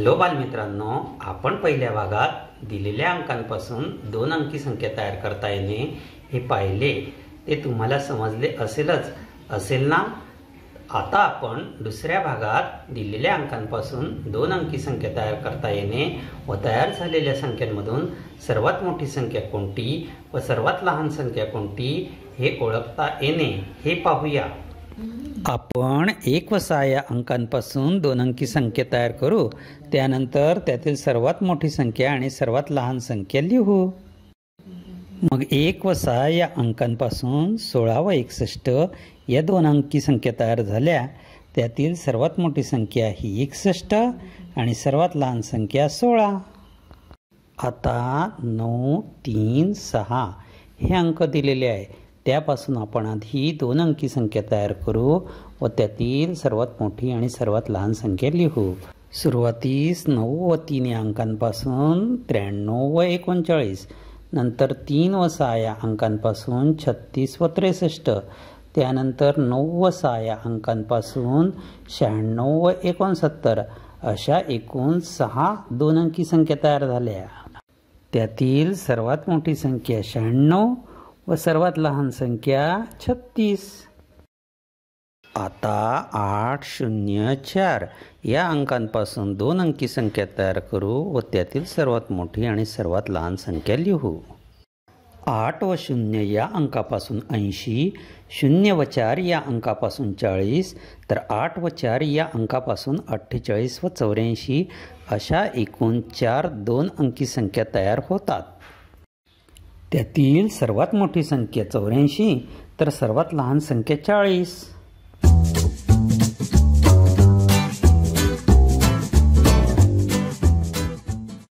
Hello बालमित्रांनो आपण पहिल्या भागात दिलेल्या अंकांपासून दोन अंकी संख्या तयार करता येणे हे पाहिले. ते तुम्हाला समजले असेलच. असेल ना? आता आपण दुसऱ्या भागात दिलेल्या अंकांपासून दोन अंकी संख्या तयार करता येणे व तयार झालेल्या संख्यांमधून सर्वात मोठी संख्या कोणती व सर्वात लहान संख्या कोणती हे ओळखता येणे हे पाहूया. आपण एक व सहा या अंकांपासून दोन अंकी संख्या तयार करू. त्यानंतर त्यातील सर्वात मोठी संख्या आणि सर्वात लहान संख्या लिहू. मग एक व सहा या अंकांपासून सोळा व एकसष्ट या दोन अंकी संख्या तयार झाल्या. त्यातील सर्वात मोठी संख्या ही एकसष्ट आणि सर्वात लहान संख्या सोळा. आता नऊ तीन सहा हे अंक दिलेले आहे त्यापासून आपण आधी दोन अंकी संख्या तयार करू व त्यातील सर्वात मोठी आणि सर्वात लहान संख्या लिहू. सुरुवातीस नऊ व तीन या अंकांपासून त्र्याण्णव व एकोणचाळीस नंतर तीन व सहा या अंकांपासून छत्तीस व त्रेसष्ट त्यानंतर नऊ व सहा या अंकांपासून शहाण्णव व एकोणसत्तर अशा एकूण सहा दोन अंकी संख्या तयार झाल्या. त्यातील सर्वात मोठी संख्या शहाण्णव व सर्वात लहान संख्या छत्तीस. आता आठ शून्य चार. या अंकांपासून दोन अंकी संख्या तयार करू व त्यातील सर्वात मोठी आणि सर्वात लहान संख्या लिहू. आठ व शून्य या अंकापासून ऐंशी शून्य व चार या अंकापासून चाळीस तर आठ व चार या अंकापासून अठ्ठेचाळीस व चौऱ्याऐंशी अशा एकूण चार दोन अंकी संख्या तयार होतात. त्यातील सर्वात मोठी संख्या चौऱ्याऐंशी तर सर्वात लहान संख्या चाळीस.